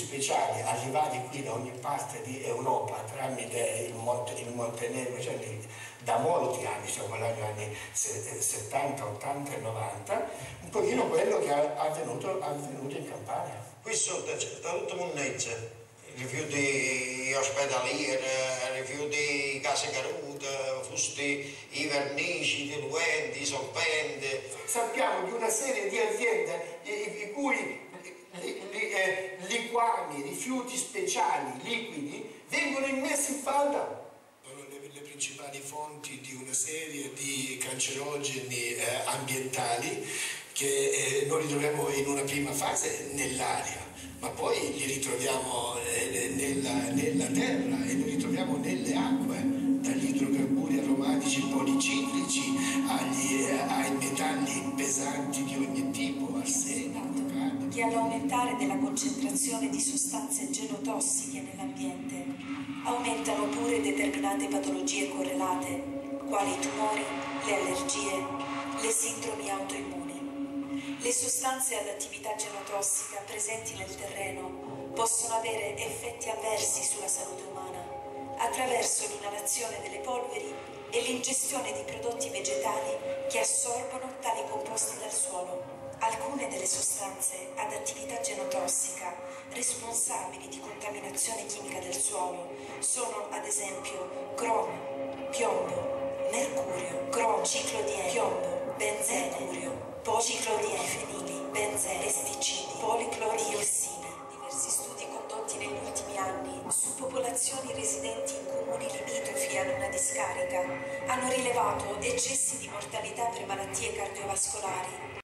speciali arrivati qui da ogni parte di Europa tramite il, Monte, il Montenegro, cioè da molti anni, stiamo parlando degli anni 70, 80 e 90, un pochino quello che è avvenuto, avvenuto in Campania. Qui sotto c'è tutta monnezza, rifiuti ospedalieri, rifiuti case cadute, fusti, i vernici, i diluenti, i solventi. Sappiamo di una serie di aziende i cui li, li, eh, liquami, rifiuti speciali, liquidi, vengono immessi in falda sono le, le, principali fonti di una serie di cancerogeni eh, ambientali che eh, noi ritroviamo in una prima fase nell'aria, ma poi li ritroviamo eh, nella, nella, terra e li ritroviamo nelle acque, dagli idrocarburi aromatici policiclici agli, eh, ai metalli pesanti di ogni tipo, arsenico. Che all'aumentare della concentrazione di sostanze genotossiche nell'ambiente aumentano pure determinate patologie correlate, quali i tumori, le allergie, le sindromi autoimmuni. Le sostanze ad attività genotossica presenti nel terreno possono avere effetti avversi sulla salute umana attraverso l'inalazione delle polveri e l'ingestione di prodotti vegetali che assorbono tali composti dal suolo. Alcune delle sostanze ad attività genotossica responsabili di contaminazione chimica del suolo sono ad esempio cromo, piombo, mercurio, cromo, ciclo di piombo, benzene, mercurio, policloridi, fenili, benzene, pesticidi, policloriossine. Diversi studi condotti negli ultimi anni su popolazioni residenti in comuni limitrofi ad una discarica hanno rilevato eccessi di mortalità per malattie cardiovascolari.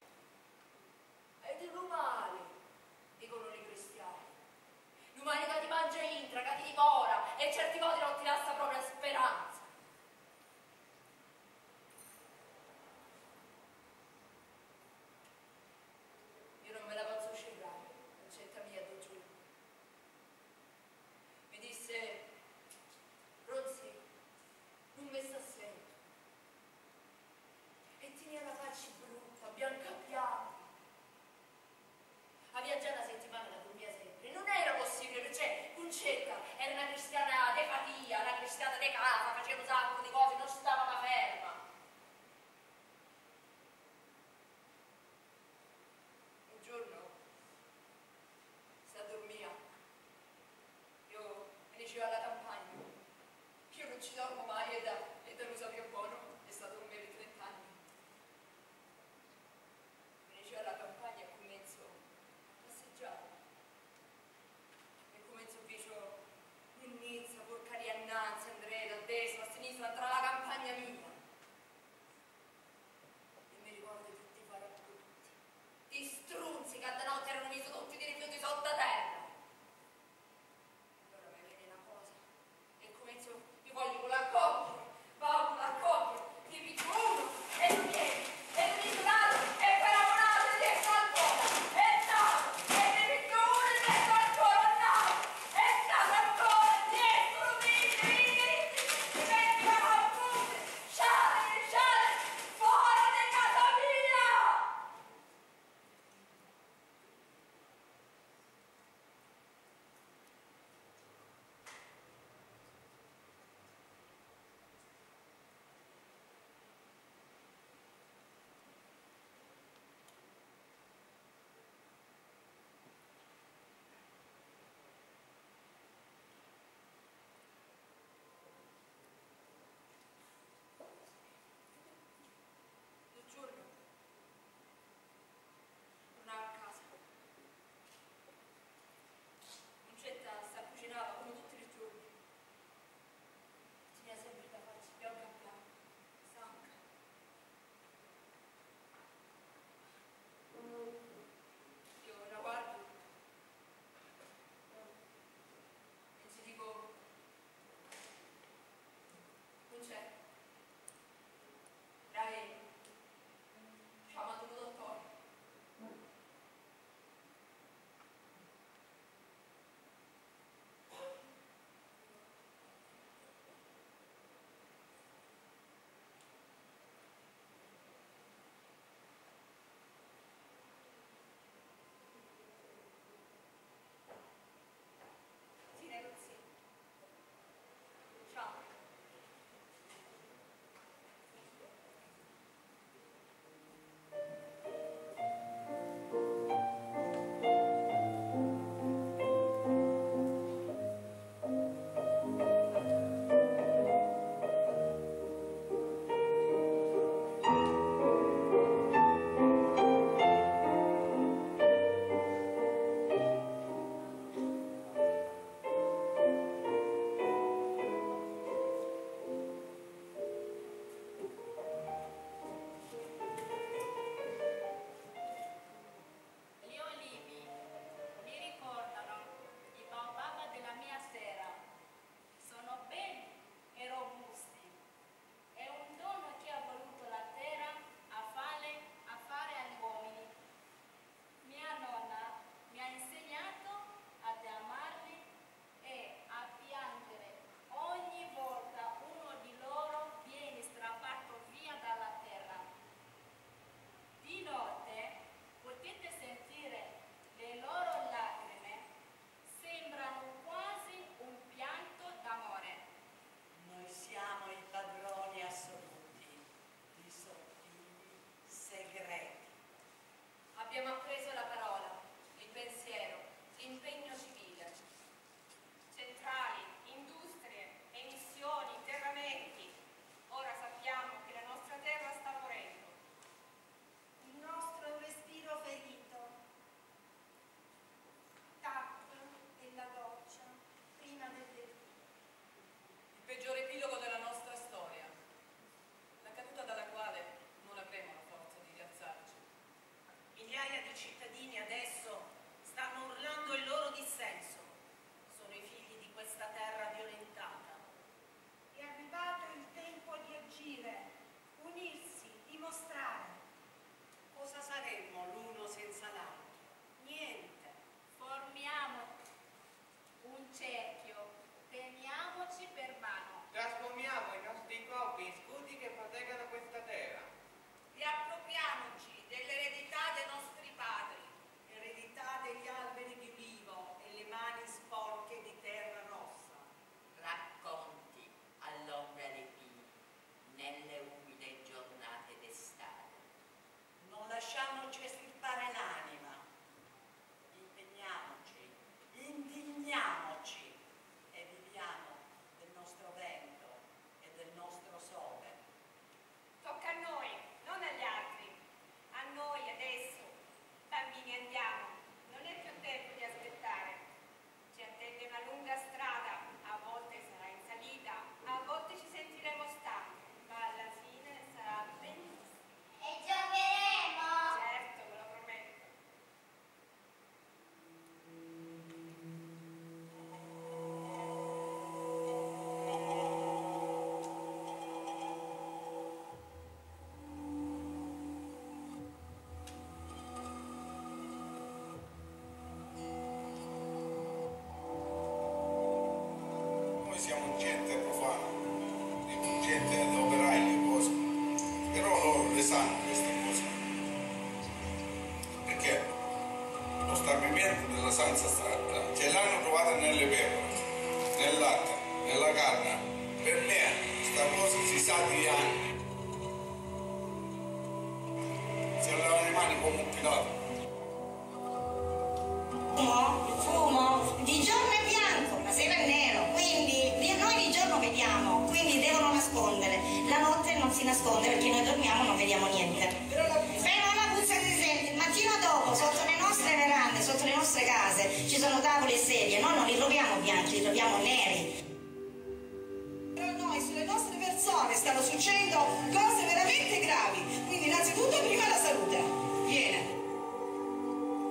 Stanno succedendo cose veramente gravi. Quindi innanzitutto prima la salute. Viene.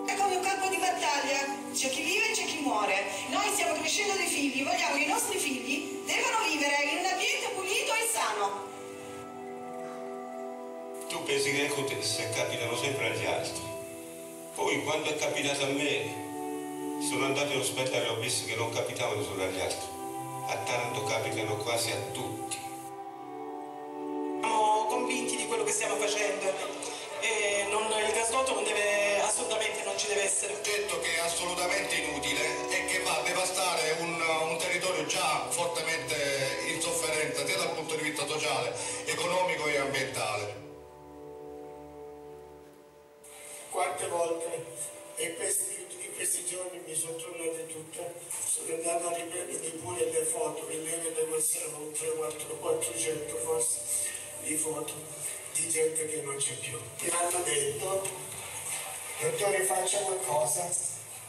È come un campo di battaglia, c'è chi vive e c'è chi muore. Noi stiamo crescendo dei figli, vogliamo che i nostri figli devono vivere in un ambiente pulito e sano. Tu pensi che ecco se capitano sempre agli altri. Poi quando è capitato a me, sono andato in ospedale e ho visto che non capitavano solo agli altri. A Taranto capitano quasi a tutti. Stiamo facendo e non- il gasdotto non deve assolutamente non ci deve essere. detto che è assolutamente inutile e che va a devastare un, un territorio già fortemente in sofferenza sia dal punto di vista sociale, economico e ambientale. Quante volte e questi, in questi giorni mi sono tornate tutte, sono andato a riprendere pure le foto, che lei ne mostrano un 300, 400 forse di foto di gente che non c'è più. Mi hanno detto, dottore faccia qualcosa,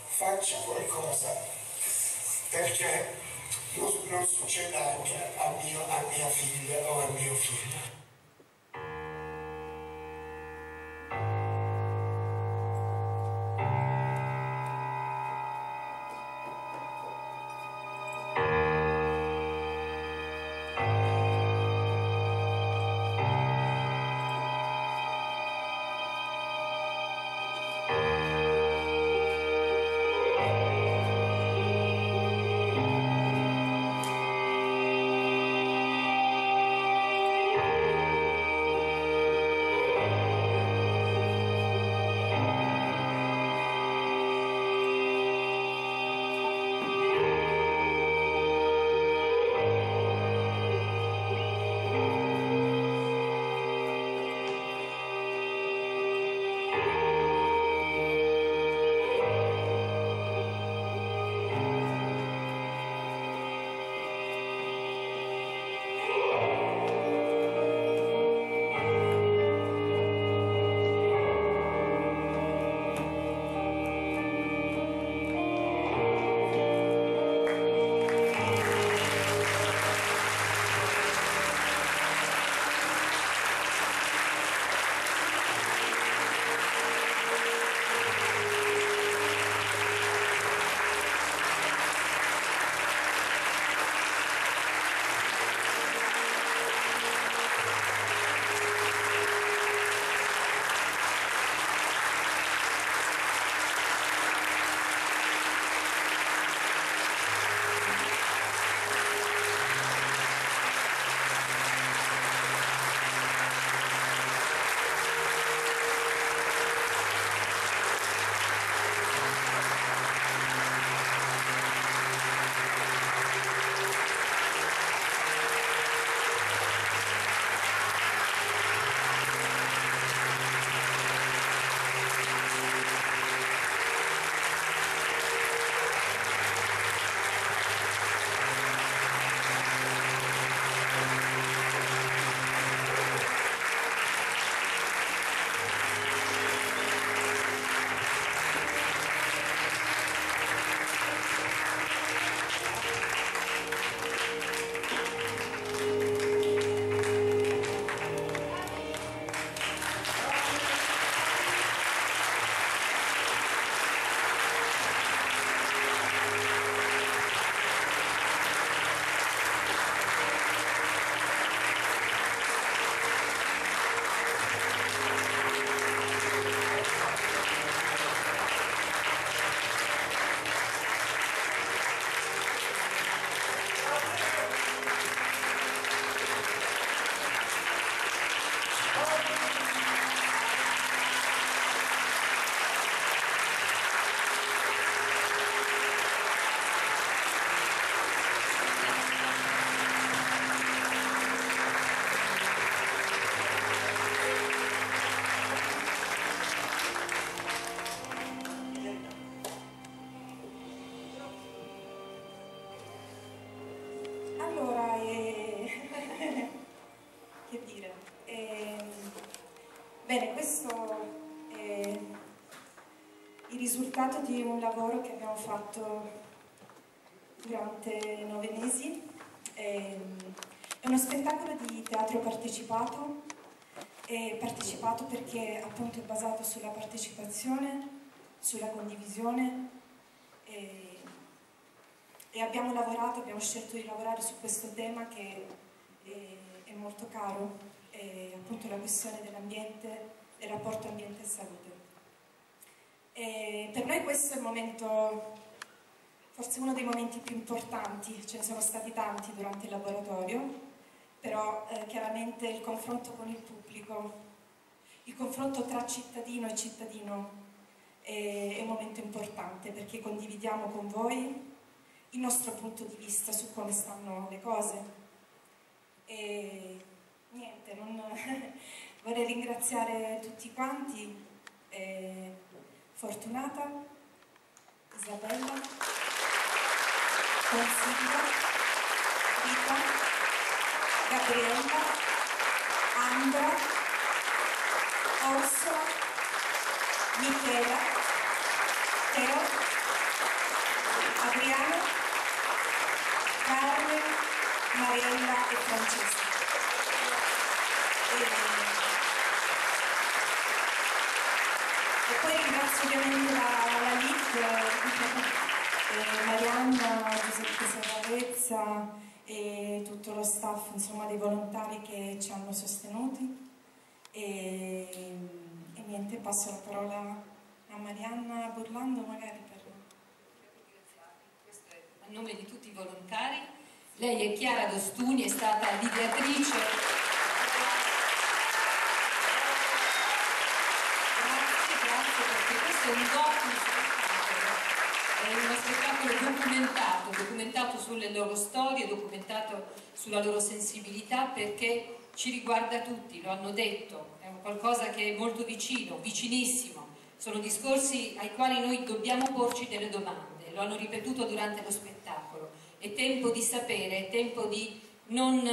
faccia qualcosa, perché non, non succeda anche a, mio- a mia figlia o a mio figlio. Risultato di un lavoro che abbiamo fatto durante nove mesi. Ehm, è uno spettacolo di teatro partecipato, è partecipato perché appunto è basato sulla partecipazione, sulla condivisione e, e abbiamo lavorato, abbiamo scelto di lavorare su questo tema che è, molto caro, è appunto la questione dell'ambiente, del rapporto ambiente e salute. E per noi questo è il momento, forse uno dei momenti più importanti, ce ne sono stati tanti durante il laboratorio, però eh, chiaramente il confronto con il pubblico, il confronto tra cittadino e cittadino è, è un momento importante perché condividiamo con voi il nostro punto di vista su come stanno le cose. E niente, non, vorrei ringraziare tutti quanti. Eh, Fortunata, Isabella, Consiglia, Rita, Gabriella, Andra, Orso, Michela, Teo, Adriano, Carmen, Mariella e Francesca. E, e poi ringrazio ovviamente la, la LIT, eh, Marianna, Giuseppe Serravezza e tutto lo staff insomma, dei volontari che ci hanno sostenuti. E, e niente, passo la parola a Marianna Burlando magari per... A nome di tutti i volontari. Lei è Chiara Dostuni, è stata l'ideatrice docu è uno spettacolo documentato, documentato sulle loro storie, documentato sulla loro sensibilità perché ci riguarda tutti, lo hanno detto, è qualcosa che è molto vicino, vicinissimo, sono discorsi ai quali noi dobbiamo porci delle domande, lo hanno ripetuto durante lo spettacolo, è tempo di sapere, è tempo di non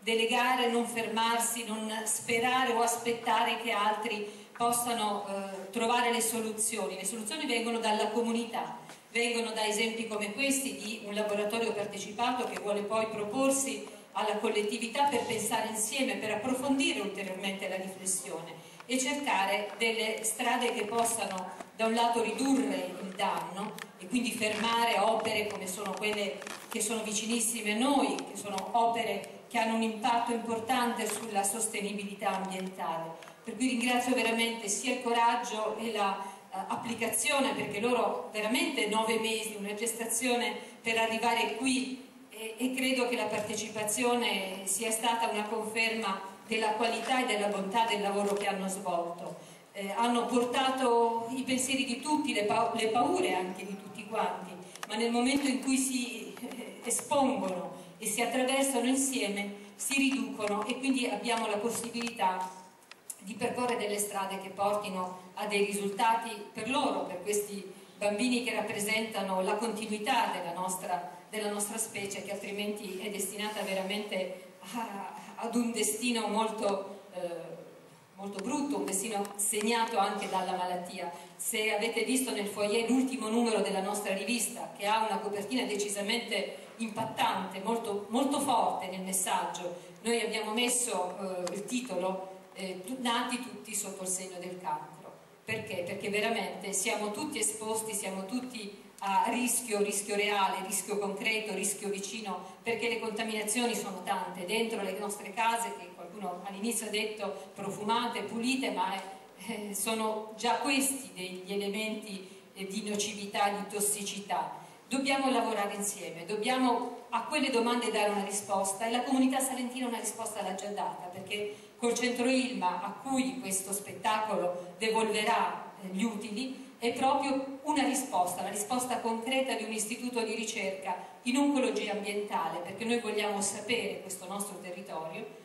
delegare, non fermarsi, non sperare o aspettare che altri possano eh, trovare le soluzioni. Le soluzioni vengono dalla comunità, vengono da esempi come questi di un laboratorio partecipato che vuole poi proporsi alla collettività per pensare insieme, per approfondire ulteriormente la riflessione e cercare delle strade che possano da un lato ridurre il danno e quindi fermare opere come sono quelle che sono vicinissime a noi, che sono opere che hanno un impatto importante sulla sostenibilità ambientale per cui ringrazio veramente sia il coraggio e l'applicazione uh, perché loro veramente nove mesi, una gestazione per arrivare qui e, e credo che la partecipazione sia stata una conferma della qualità e della bontà del lavoro che hanno svolto. Eh, hanno portato i pensieri di tutti, le, pa le, paure anche di tutti quanti, ma nel momento in cui si eh, espongono e si attraversano insieme si riducono e quindi abbiamo la possibilità di percorrere delle strade che portino a dei risultati per loro, per questi bambini che rappresentano la continuità della nostra, della nostra specie che altrimenti è destinata veramente a, ad un destino molto, eh, molto brutto, un destino segnato anche dalla malattia. Se avete visto nel foyer l'ultimo numero della nostra rivista che ha una copertina decisamente impattante, molto, molto forte nel messaggio, noi abbiamo messo eh, il titolo eh, nati tutti sotto il segno del cancro. Perché? Perché veramente siamo tutti esposti, siamo tutti a rischio, rischio reale, rischio concreto, rischio vicino, perché le contaminazioni sono tante, dentro le nostre case, che qualcuno all'inizio ha detto profumate, pulite, ma eh, sono già questi degli elementi eh, di nocività, di tossicità. Dobbiamo lavorare insieme, dobbiamo a quelle domande dare una risposta e la comunità salentina una risposta l'ha già data, perché col centro Ilma a cui questo spettacolo devolverà eh, gli utili è proprio una risposta, la risposta concreta di un istituto di ricerca in oncologia ambientale, perché noi vogliamo sapere questo nostro territorio,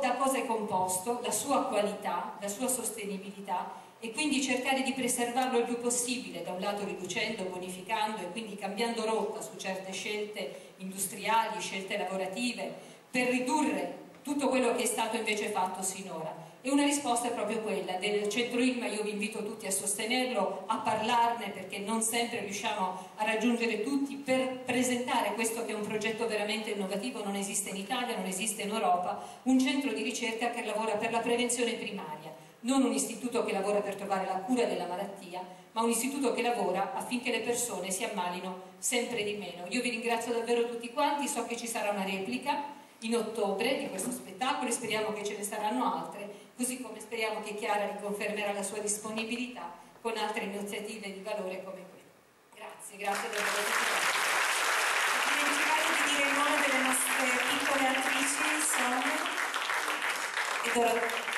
da cosa è composto, la sua qualità, la sua sostenibilità e quindi cercare di preservarlo il più possibile, da un lato riducendo, bonificando e quindi cambiando rotta su certe scelte industriali, scelte lavorative, per ridurre tutto quello che è stato invece fatto sinora. E una risposta è proprio quella del centro ILMA, io vi invito tutti a sostenerlo, a parlarne perché non sempre riusciamo a raggiungere tutti per presentare questo che è un progetto veramente innovativo, non esiste in Italia, non esiste in Europa, un centro di ricerca che lavora per la prevenzione primaria, non un istituto che lavora per trovare la cura della malattia, ma un istituto che lavora affinché le persone si ammalino sempre di meno. Io vi ringrazio davvero tutti quanti, so che ci sarà una replica in ottobre di questo spettacolo e speriamo che ce ne saranno altre così come speriamo che Chiara riconfermerà la sua disponibilità con altre iniziative di valore come questa. Grazie, grazie per aver Dimenticate di dire il nome delle nostre piccole attrici, Dorotea.